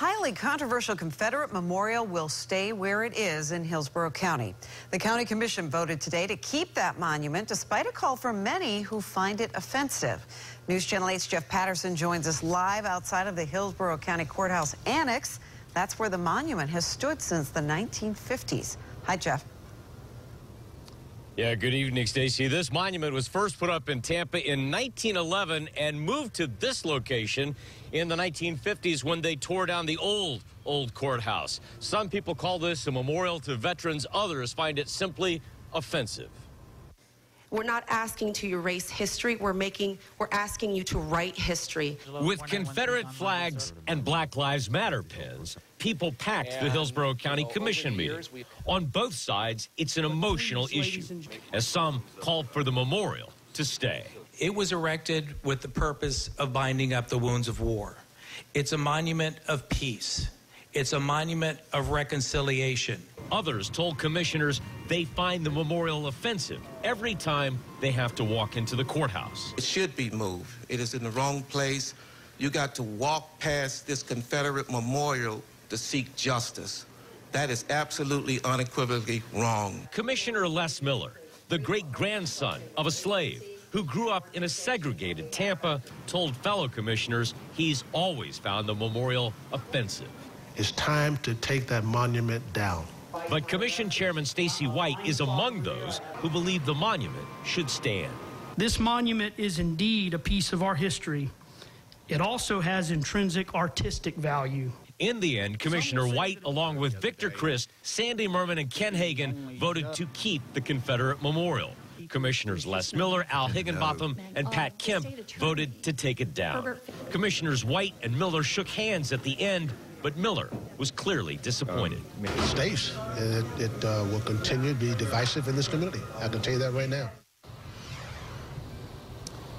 Highly controversial Confederate memorial will stay where it is in Hillsborough County. The county commission voted today to keep that monument despite a call from many who find it offensive. News Channel 8's Jeff Patterson joins us live outside of the Hillsborough County Courthouse Annex. That's where the monument has stood since the 1950s. Hi, Jeff. Yeah, good evening, Stacy. This monument was first put up in Tampa in 1911 and moved to this location in the 1950s when they tore down the old, old courthouse. Some people call this a memorial to veterans. Others find it simply offensive. We're not asking to erase history. We're making, we're asking you to write history. With Confederate flags and Black Lives Matter pins, people packed the Hillsborough County Commission meeting. On both sides, it's an emotional issue, as some called for the memorial to stay. It was erected with the purpose of binding up the wounds of war. It's a monument of peace. It's a monument of reconciliation. Others told commissioners they find the memorial offensive every time they have to walk into the courthouse. It should be moved. It is in the wrong place. You got to walk past this Confederate memorial to seek justice. That is absolutely unequivocally wrong. Commissioner Les Miller, the great grandson of a slave who grew up in a segregated Tampa, told fellow commissioners he's always found the memorial offensive. It's time to take that monument down. But Commission Chairman Stacy White is among those who believe the monument should stand. This monument is indeed a piece of our history. It also has intrinsic artistic value. In the end, Commissioner White, along with Victor Crist, Sandy Murman, and Ken Hagan, voted to keep the Confederate memorial. Commissioners Les Miller, Al Higginbotham, and Pat Kemp voted to take it down. Commissioners White and Miller shook hands at the end but Miller was clearly disappointed. Um, it stays. It, it uh, will continue to be divisive in this community. I can tell you that right now.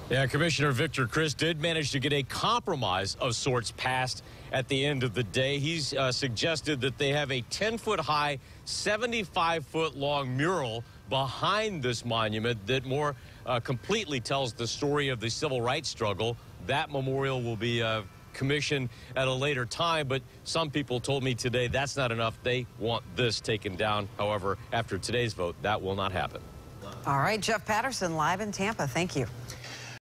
Yeah, Commissioner Victor Crist did manage to get a compromise of sorts passed at the end of the day. He's uh, suggested that they have a 10 foot high, 75 foot long mural behind this monument that more uh, completely tells the story of the civil rights struggle. That memorial will be uh, commission at a later time. But some people told me today that's not enough. They want this taken down. However, after today's vote, that will not happen. All right, Jeff Patterson live in Tampa. Thank you.